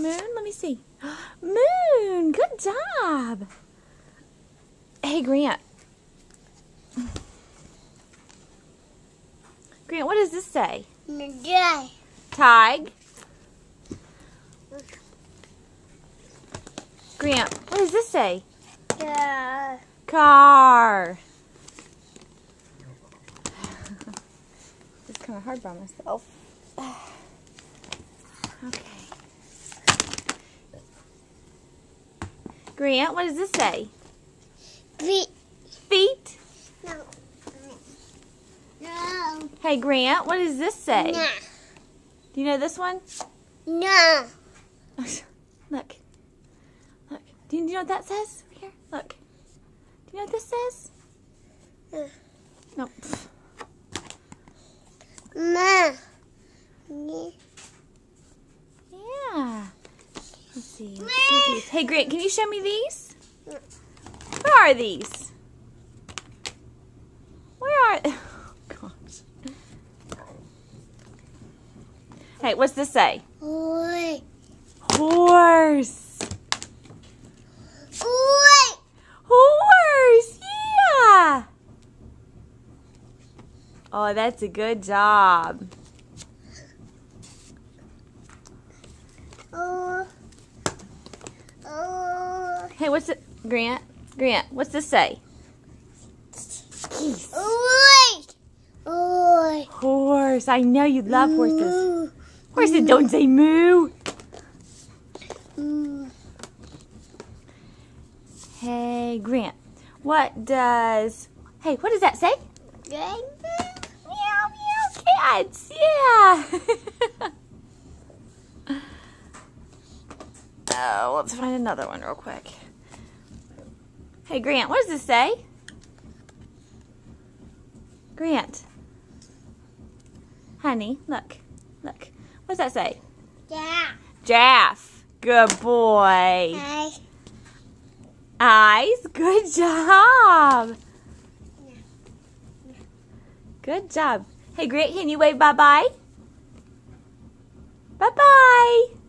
Moon, let me see. Moon, good job. Hey, Grant. Grant, what does this say? Yeah. Tig. Grant, what does this say? Yeah. Car. it's kind of hard by myself. Okay. Grant, what does this say? Feet. Feet. No. No. Hey, Grant, what does this say? No. Do you know this one? No. Look. Look. Do you, know what that says? Here, look. Do you know what this says? Uh. No. Ma. Yeah. Yeah. Let's see. Let's see these. Hey, Grant, can you show me these? Where are these? Where are? Oh, gosh. Hey, what's this say? Oi. Horse. Horse. Yeah. Oh, that's a good job. Oh. Oh. Hey, what's it? Grant. Grant, what's this say? Oi. Horse. I know you love horses. Horses don't say moo. Moo. Hey, Grant. What does? Hey, what does that say? Meow meow cats. Yeah. oh, let's find another one real quick. Hey, Grant. What does this say? Grant. Honey, look. Look. What does that say? Yeah. Jaff. Good boy. Eyes. Good job. Good job. Hey, Grant, can you wave bye-bye? Bye-bye.